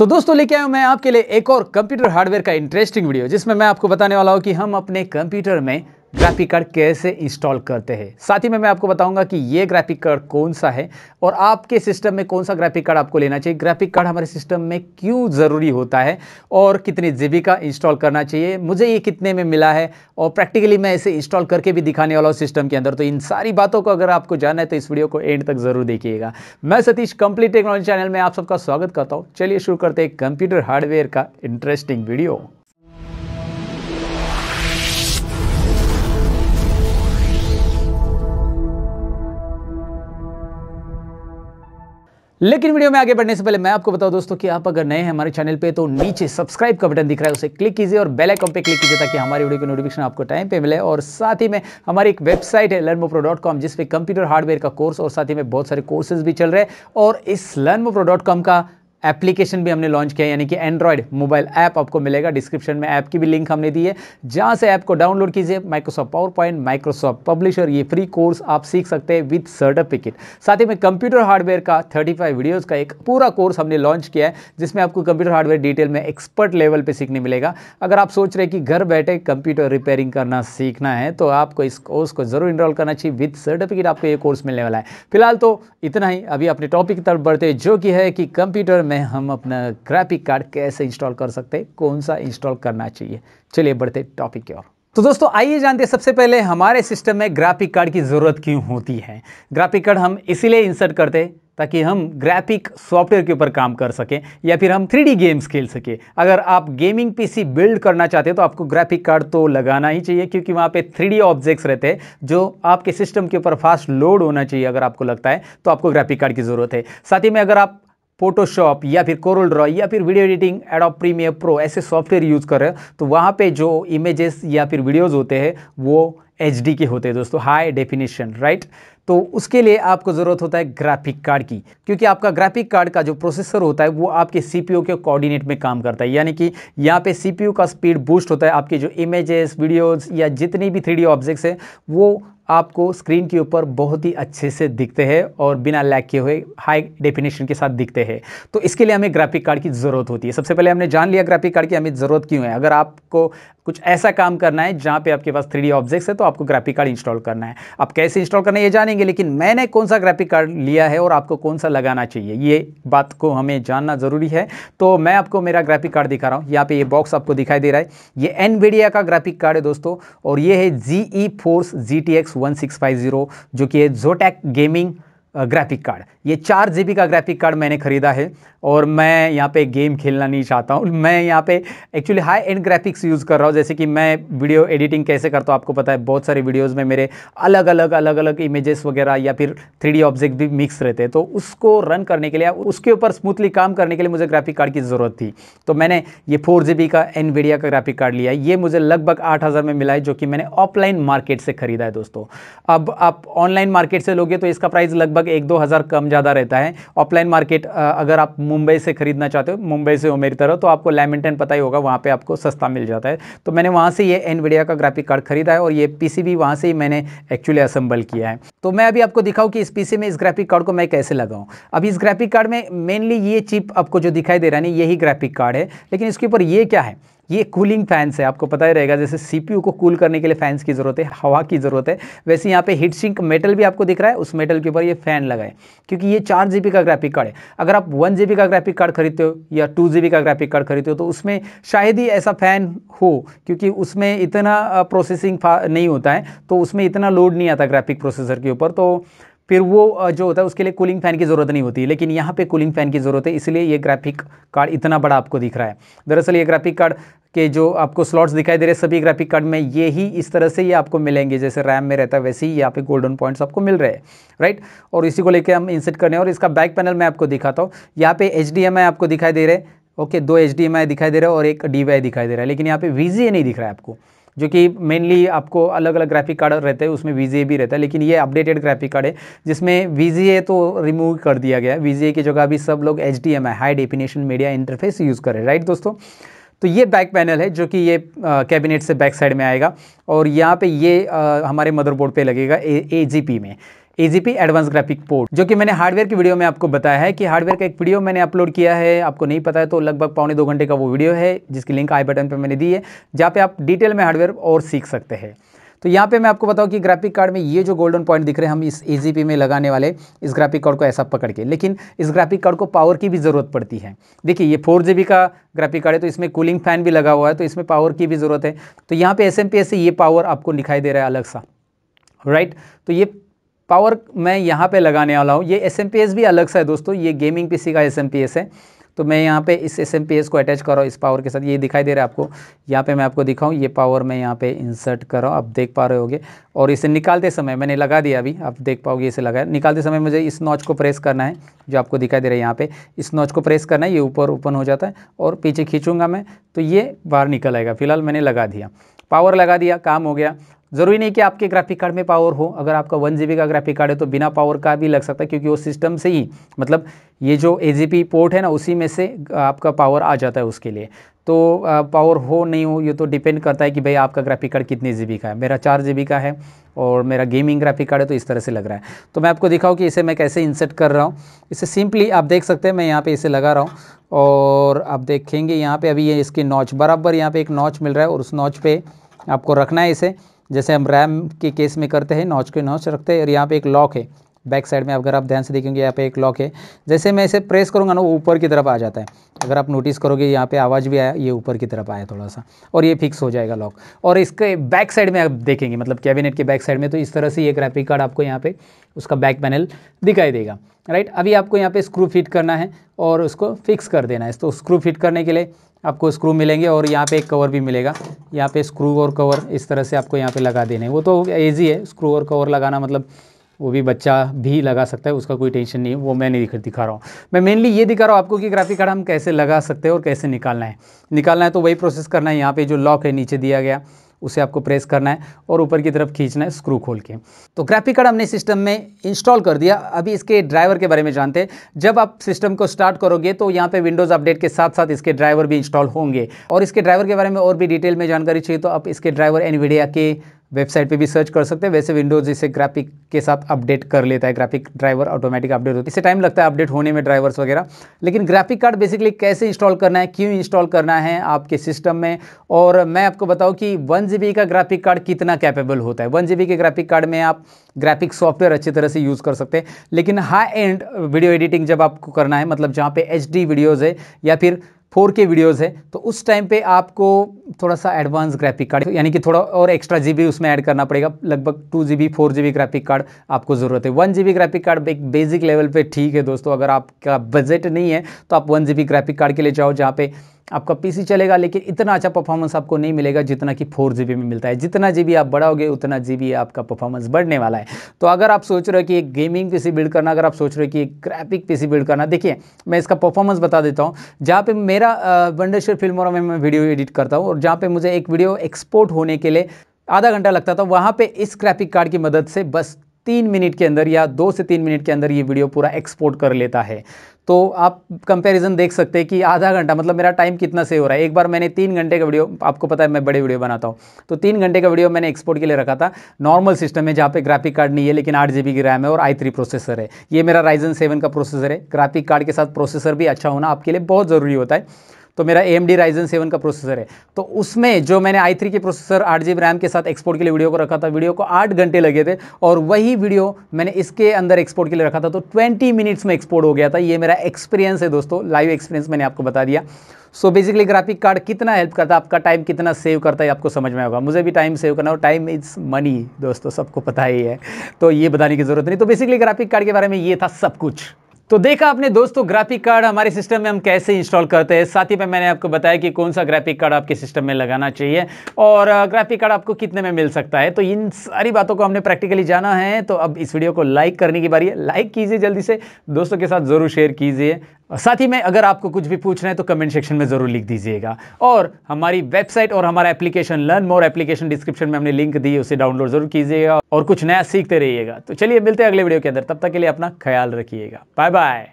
सो so, दोस्तों लेके आया हूँ मैं आपके लिए एक और कंप्यूटर हार्डवेयर का इंटरेस्टिंग वीडियो जिसमें मैं आपको बताने वाला हूँ कि हम अपने कंप्यूटर में ग्राफिक कार्ड कैसे इंस्टॉल करते हैं। साथ ही में मैं आपको बताऊँगा कि ये ग्राफिक कार्ड कौन सा है और आपके सिस्टम में कौन सा ग्राफिक कार्ड आपको लेना चाहिए। ग्राफिक कार्ड हमारे सिस्टम में क्यों ज़रूरी होता है और कितने जीबी का इंस्टॉल करना चाहिए, मुझे ये कितने में मिला है और प्रैक्टिकली मैं इसे इंस्टॉल करके भी दिखाने वाला हूँ सिस्टम के अंदर। तो इन सारी बातों को अगर आपको जानना है तो इस वीडियो को एंड तक ज़रूर देखिएगा। मैं सतीश कंप्लीट टेक्नोलॉजी चैनल में आप सबका स्वागत करता हूँ। चलिए शुरू करते हैं कंप्यूटर हार्डवेयर का इंटरेस्टिंग वीडियो लेकिन वीडियो में आगे बढ़ने से पहले मैं आपको बताऊँ दोस्तों कि आप अगर नए हैं हमारे चैनल पे तो नीचे सब्सक्राइब का बटन दिख रहा है, उसे क्लिक कीजिए और बेल आइकन पे क्लिक कीजिए ताकि हमारी वीडियो की नोटिफिकेशन आपको टाइम पे मिले। और साथ ही में हमारी एक वेबसाइट है लर्नमोप्रो डॉट कॉम जिसपे कंप्यूटर हार्डवेयर का कोर्स और साथ ही में बहुत सारे कोर्सेज भी चल रहे हैं। और इस लर्नमोप्रो डॉट कॉम का एप्लीकेशन भी हमने लॉन्च किया यानी कि एंड्रॉयड मोबाइल ऐप आपको मिलेगा। डिस्क्रिप्शन में ऐप की भी लिंक हमने दी है। जहाँ से ऐप को डाउनलोड कीजिए Microsoft PowerPoint Microsoft Publisher ये फ्री कोर्स आप सीख सकते हैं विथ सर्टिफिकेट साथ ही में कंप्यूटर हार्डवेयर का 35 वीडियोस का एक पूरा कोर्स हमने लॉन्च किया है, जिसमें आपको कंप्यूटर हार्डवेयर डिटेल में एक्सपर्ट लेवल पर सीखने मिलेगा। अगर आप सोच रहे कि घर बैठे कंप्यूटर रिपेयरिंग करना सीखना है तो आपको इस कोर्स को ज़रूर इनरोल करना चाहिए। विथ सर्टिफिकेट आपको ये कोर्स मिलने वाला है। फ़िलहाल तो इतना ही। अभी अपने टॉपिक की तरफ़ बढ़ते जो कि है कि कंप्यूटर में हम अपना ग्राफिक कार्ड कैसे इंस्टॉल कर सकते हैं? कौन सा इंस्टॉल करना चाहिए? चलिए बढ़ते टॉपिक की ओर। तो दोस्तों, आइए जानते हैं, सबसे पहले हमारे सिस्टम में ग्राफिक कार्ड की ज़रूरत क्यों होती है? ग्राफिक कार्ड हम इसीलिए इंसर्ट करते ताकि हम ग्राफिक सॉफ्टवेयर के ऊपर काम कर सकें या फिर हम थ्री गेम्स खेल सकें। अगर आप गेमिंग पीसी बिल्ड करना चाहते हैं तो आपको ग्राफिक कार्ड तो लगाना ही चाहिए, क्योंकि वहाँ पे थ्री ऑब्जेक्ट्स रहते हैं जो आपके सिस्टम के ऊपर फास्ट लोड होना चाहिए, अगर आपको लगता है तो आपको ग्राफिक कार्ड की ज़रूरत है। साथ ही में अगर आप फोटोशॉप या फिर कोरल ड्रॉ या फिर video editing Adobe Premiere Pro ऐसे सॉफ्टवेयर यूज़ कर रहे हो तो वहाँ पे जो इमेजेस या फिर वीडियोज़ होते हैं, वो एचडी के होते हैं दोस्तों हाई डेफिनेशन राइट तो उसके लिए आपको ज़रूरत होता है ग्राफिक कार्ड की, क्योंकि आपका ग्राफिक कार्ड का जो प्रोसेसर होता है, वो आपके सीपीयू के कोऑर्डिनेट में काम करता है। यानी कि यहाँ पे सीपीयू का स्पीड बूस्ट होता है, आपके जो इमेजेस वीडियोस या जितनी भी थ्री ऑब्जेक्ट्स हैं, वो आपको स्क्रीन के ऊपर बहुत ही अच्छे से दिखते हैं और बिना लैग किए हुए हाई डेफिनेशन के साथ दिखते हैं। तो इसके लिए हमें ग्राफिक कार्ड की ज़रूरत होती है। सबसे पहले हमने जान लिया ग्राफिक कार्ड की हमें ज़रूरत क्यों है। अगर आपको कुछ ऐसा काम करना है, जहाँ पे आपके पास थ्री ऑब्जेक्ट्स है तो आपको ग्राफिक कार्ड इंस्टॉल करना है। आप कैसे इंस्टॉल करना है ये जानेंगे, लेकिन मैंने कौन सा ग्राफिक कार्ड लिया है और आपको कौन सा लगाना चाहिए, ये बात को हमें जानना ज़रूरी है। तो मैं आपको मेरा ग्राफिक कार्ड दिखा रहा हूँ। यहाँ पे ये बॉक्स आपको दिखाई दे रहा है। ये एनवीडिया का ग्राफिक कार्ड है दोस्तों, और ये है जी ई फोर्स जी जो कि है जोटैक गेमिंग ग्राफिक कार्ड ये चार जी का ग्राफिक कार्ड मैंने ख़रीदा है और मैं यहाँ पे गेम खेलना नहीं चाहता हूँ। मैं यहाँ पे actually high end graphics use कर रहा हूँ। जैसे कि मैं वीडियो एडिटिंग कैसे करता हूँ, आपको पता है, बहुत सारे वीडियोज़ में मेरे अलग अलग अलग अलग इमेजेस वगैरह या फिर थ्री ऑब्जेक्ट भी मिक्स रहते हैं। तो उसको रन करने के लिए उसके ऊपर स्मूथली काम करने के लिए मुझे ग्राफिक कार्ड की ज़रूरत थी। तो मैंने ये फोर का एन का ग्राफिक कार्ड लिया ये मुझे लगभग आठ हज़ार में मिला है, जो कि मैंने ऑफलाइन मार्केट से ख़रीदा है दोस्तों। अब आप ऑनलाइन मार्केट से लोगे तो इसका प्राइस लगभग एक दो हज़ार कम ज़्यादा रहता है। ऑफलाइन मार्केट अगर आप मुंबई से खरीदना चाहते हो, मुंबई से हो मेरी तरह तो आपको लैमिंटन पता ही होगा, वहाँ पे आपको सस्ता मिल जाता है। तो मैंने वहाँ से ये एनविडिया का ग्राफिक कार्ड खरीदा है और ये भी वहाँ से ही मैंने एक्चुअली असेंबल किया है। तो मैं अभी आपको दिखाऊँ कि इस पीसी में इस ग्राफिक कार्ड को मैं कैसे लगाऊँ। अभी इस ग्राफिक कार्ड में मेनली ये चिप आपको जो दिखाई दे रहा है ना यही ग्राफिक कार्ड है, लेकिन इसके ऊपर ये क्या है? ये कूलिंग फैंस है, आपको पता ही रहेगा, जैसे सीपीयू को कूल करने के लिए फैंस की ज़रूरत है, हवा की ज़रूरत है, वैसे यहाँ पे हीट सिंक मेटल भी आपको दिख रहा है, उस मेटल के ऊपर ये फ़ैन लगाए, क्योंकि ये चार जी का ग्राफिक कार्ड है। अगर आप वन जी का ग्राफिक कार्ड खरीदते हो या टू जी का ग्राफिक कार्ड खरीदते हो तो उसमें शायद ही ऐसा फ़ैन हो, क्योंकि उसमें इतना प्रोसेसिंग नहीं होता है तो उसमें इतना लोड नहीं आता ग्राफिक प्रोसेसर के ऊपर तो फिर वो जो होता है उसके लिए कूलिंग फ़ैन की ज़रूरत नहीं होती। लेकिन यहाँ पे कूलिंग फ़ैन की ज़रूरत है, इसलिए ये ग्राफिक कार्ड इतना बड़ा आपको दिख रहा है। दरअसल ये ग्राफिक कार्ड के जो आपको स्लॉट्स दिखाई दे रहे सभी ग्राफिक कार्ड में ये ही इस तरह से ये आपको मिलेंगे। जैसे रैम में रहता है, वैसे ही यहाँ पे गोल्डन पॉइंट्स आपको मिल रहे हैं राइट और इसी को लेकर हम इंसेट करने और इसका बैक पैनल मैं आपको दिखाता हूँ। यहाँ पे एचडीएमआई आपको दिखाई दे रहे हैं, ओके, दो एचडीएमआई दिखाई दे रहा है और एक डी दिखाई दे रहा है। लेकिन यहाँ पे वी नहीं दिख रहा है आपको। जो कि मेनली आपको अलग अलग ग्राफिक कार्ड रहते हैं उसमें VGA भी रहता है लेकिन ये अपडेटेड ग्राफिक कार्ड है जिसमें VGA तो रिमूव कर दिया गया है। वी की जगह अभी सब लोग H D high definition media interface use करें राइट दोस्तों? तो ये बैक पैनल है जो कि ये कैबिनेट से बैक साइड में आएगा और यहाँ पे ये आ, हमारे मदरबोर्ड पे लगेगा ए जी में। एजीपी एडवांस ग्राफिक पोर्ट जो कि मैंने हार्डवेयर की वीडियो में आपको बताया है कि हार्डवेयर का एक वीडियो मैंने अपलोड किया है। आपको नहीं पता है तो लगभग पौने दो घंटे का वो वीडियो है, जिसकी लिंक आई बटन पर मैंने दी है, जहाँ पे आप डिटेल में हार्डवेयर और सीख सकते हैं। तो यहाँ पे मैं आपको बताऊँ कि ग्राफिक कार्ड में ये जो गोल्डन पॉइंट दिख रहे हैं, हम इस ए में लगाने वाले इस ग्राफिक कार्ड को ऐसा पकड़ के। लेकिन इस ग्राफिक कार्ड को पावर की भी ज़रूरत पड़ती है। देखिए, ये फोर जी का ग्राफिक कार्ड है तो इसमें कूलिंग फ़ैन भी लगा हुआ है तो इसमें पावर की भी ज़रूरत है। तो यहाँ पे एसएमपीएस से ये पावर आपको दिखाई दे रहा है अलग सा। राइट तो ये पावर मैं यहाँ पे लगाने वाला हूँ। ये एसएमपीएस भी अलग सा है दोस्तों। ये गेमिंग पीसी का एसएमपीएस है। तो मैं यहाँ पे इस एसएमपीएस को अटैच कर रहा हूँ इस पावर के साथ। ये दिखाई दे रहा है आपको। यहाँ पे मैं आपको दिखाऊँ, ये पावर मैं यहाँ पे इंसर्ट कर। रहा हूँ आप देख पा रहे होगे। और इसे निकालते समय, मैंने लगा दिया अभी, आप देख पाओगे इसे लगाया निकालते समय मुझे इस नॉच को प्रेस करना है, जो आपको दिखाई दे रहा है यहाँ पे। इस नॉच को प्रेस करना है, ये ऊपर ओपन हो जाता है और पीछे खींचूँगा मैं। तो ये बाहर निकल आएगा। फ़िलहाल मैंने लगा दिया। पावर लगा दिया, काम हो गया। ज़रूरी नहीं कि आपके ग्राफिक कार्ड में पावर हो। अगर आपका वन जीबी का ग्राफिक कार्ड है तो बिना पावर का भी लग सकता है, क्योंकि वो सिस्टम से ही मतलब ये जो एजीपी पोर्ट है ना, उसी में से आपका पावर आ जाता है उसके लिए। तो पावर हो नहीं हो, ये तो डिपेंड करता है कि भाई आपका ग्राफिक कार्ड कितने जीबी का है। मेरा चार जी का है और मेरा गेमिंग ग्राफिक कार्ड है तो इस तरह से लग रहा है। तो मैं आपको दिखाऊँ कि इसे मैं कैसे इंसर्ट कर रहा हूँ। इसे सिंपली आप देख सकते हैं, मैं यहाँ पे इसे लगा रहा हूँ और आप देखेंगे, यहाँ पे अभी ये इसकी नॉच बराबर यहाँ पे एक नॉच मिल रहा है और उस नॉच पे आपको रखना है इसे। जैसे हम रैम के केस में करते हैं, नॉच के नॉच रखते हैं और यहाँ पे एक लॉक है। बैक साइड में अगर आप ध्यान से देखेंगे, यहाँ पे एक लॉक है। जैसे मैं इसे प्रेस करूँगा ना, वो ऊपर की तरफ़ आ जाता है। अगर आप नोटिस करोगे, यहाँ पे आवाज़ भी आया, ये ऊपर की तरफ़ आया थोड़ा सा, और ये फिक्स हो जाएगा लॉक। और इसके बैक साइड में आप देखेंगे मतलब कैबिनेट के बैक साइड में तो इस तरह से ये ग्राफिक कार्ड आपको यहाँ पे उसका बैक पैनल दिखाई देगा। राइट? अभी आपको यहाँ पे स्क्रू फिट करना है और उसको फिक्स कर देना है। तो स्क्रू फिट करने के लिए आपको स्क्रू मिलेंगे और यहाँ पे एक कवर भी मिलेगा। यहाँ पे स्क्रू और कवर इस तरह से आपको यहाँ पे लगा देने वो तो ईजी है स्क्रू और कवर लगाना मतलब वो भी बच्चा भी लगा सकता है, उसका कोई टेंशन नहीं है। वो मैं नहीं दिखा रहा हूँ। मैं मेनली ये दिखा रहा हूँ आपको कि ग्राफिक कार्ड हम कैसे लगा सकते हैं और कैसे निकालना है। निकालना है तो वही प्रोसेस करना है। यहाँ पे जो लॉक है, नीचे दिया गया। उसे आपको प्रेस करना है और ऊपर की तरफ़ खींचना है स्क्रू खोल के। तो ग्राफिक कार्ड हमने सिस्टम में इंस्टॉल कर दिया। अभी इसके ड्राइवर के बारे में जानते हैं। जब आप सिस्टम को स्टार्ट करोगे तो यहाँ पे विंडोज़ अपडेट के साथ साथ इसके ड्राइवर भी इंस्टॉल होंगे। और इसके ड्राइवर के बारे में और भी डिटेल में जानकारी चाहिए तो आप इसके ड्राइवर एनवीडिया के वेबसाइट पे भी सर्च कर सकते हैं। वैसे विंडोज़ इसे ग्राफिक के साथ अपडेट कर लेता है। ग्राफिक ड्राइवर ऑटोमेटिक अपडेट होता है। इसे टाइम लगता है अपडेट होने में ड्राइवर्स वगैरह। लेकिन ग्राफिक कार्ड बेसिकली कैसे इंस्टॉल करना है, क्यों इंस्टॉल करना है आपके सिस्टम में? और मैं आपको बताऊँ कि वन का ग्राफिक कार्ड कितना कैपेबल होता है। वन के ग्राफिक कार्ड में आप ग्राफिक सॉफ्टवेयर अच्छी तरह से यूज़ कर सकते हैं। लेकिन हाई एंड वीडियो एडिटिंग जब आपको करना है मतलब जहाँ पे एच वीडियोज़ है, या फिर फोर के वीडियोज़ है तो उस टाइम पे आपको थोड़ा सा एडवांस ग्राफिक कार्ड यानी कि थोड़ा और एक्स्ट्रा जीबी उसमें ऐड करना पड़ेगा। लगभग two G B four G B graphic card आपको ज़रूरत है। One G B graphic card एक बेसिक लेवल पे ठीक है दोस्तों। अगर आपका बजट नहीं है तो आप one G B graphic card के लिए जाओ, जहाँ पे आपका पीसी चलेगा, लेकिन इतना अच्छा परफॉर्मेंस आपको नहीं मिलेगा जितना कि फोर जीबी में मिलता है। जितना जीबी आप बढ़ाओगे, उतना जीबी आपका परफॉर्मेंस बढ़ने वाला है। तो अगर आप सोच रहे हो कि एक गेमिंग पीसी बिल्ड करना, अगर आप सोच रहे हो कि एक ग्राफिक पीसी बिल्ड करना, देखिए, मैं इसका परफॉर्मेंस बता देता हूँ। जहाँ पे मेरा वंडेश्वर फ़िल्मों में, मैं वीडियो एडिट करता हूँ, और जहाँ पे मुझे एक वीडियो एक्सपोर्ट होने के लिए आधा घंटा लगता था, वहाँ पे इस ग्राफिक कार्ड की मदद से बस तीन मिनट के अंदर या दो से तीन मिनट के अंदर ये वीडियो पूरा एक्सपोर्ट कर लेता है। तो आप कंपैरिजन देख सकते हैं कि आधा घंटा मतलब मेरा टाइम कितना सेव हो रहा है। एक बार मैंने तीन घंटे का वीडियो आपको पता है मैं बड़े वीडियो बनाता हूँ। तो तीन घंटे का वीडियो मैंने एक्सपोर्ट के लिए रखा था। नॉर्मल सिस्टम है जहाँ पे ग्राफिक कार्ड नहीं है, लेकिन आठ जी की रैम है और आई थ्री प्रोसेसर है। ये मेरा राइजन सेवन का प्रोसेसर है। ग्राफिक कार्ड के साथ प्रोसेसर भी अच्छा होना आपके लिए बहुत ज़रूरी होता है। तो मेरा A M D Ryzen seven का प्रोसेसर है। तो उसमें जो मैंने आई थ्री के प्रोसेसर आठ जी रैम के साथ एक्सपोर्ट के लिए वीडियो को रखा था वीडियो को आठ घंटे लगे थे और वही वीडियो मैंने इसके अंदर एक्सपोर्ट के लिए रखा था तो ट्वेंटी मिनट्स में एक्सपोर्ट हो गया था। ये मेरा एक्सपीरियंस है दोस्तों लाइव एक्सपीरियंस मैंने आपको बता दिया। सो बेसिकली ग्राफिक कार्ड कितना हेल्प करता है आपका टाइम कितना सेव करता है आपको समझ में होगा। मुझे भी टाइम सेव करना हो टाइम इज़ मनी दोस्तों, सबको पता ही है। तो ये बताने की ज़रूरत नहीं। तो बेसिकली ग्राफिक कार्ड के बारे में ये था सब कुछ। तो देखा आपने दोस्तों ग्राफिक कार्ड हमारे सिस्टम में हम कैसे इंस्टॉल करते हैं? साथ ही में मैंने आपको बताया कि कौन सा ग्राफिक कार्ड आपके सिस्टम में लगाना चाहिए और ग्राफिक कार्ड आपको कितने में मिल सकता है? तो इन सारी बातों को हमने प्रैक्टिकली जाना है। तो अब इस वीडियो को लाइक करने की बारी है। लाइक कीजिए जल्दी से। दोस्तों के साथ ज़रूर शेयर कीजिए। साथ ही में अगर आपको कुछ भी पूछना है तो कमेंट सेक्शन में ज़रूर लिख दीजिएगा। और हमारी वेबसाइट और हमारा application learn more application description में हमने लिंक दी, उसे डाउनलोड ज़रूर कीजिएगा और कुछ नया सीखते रहिएगा। तो चलिए मिलते हैं अगले वीडियो के अंदर। तब तक के लिए अपना ख्याल रखिएगा। Bye bye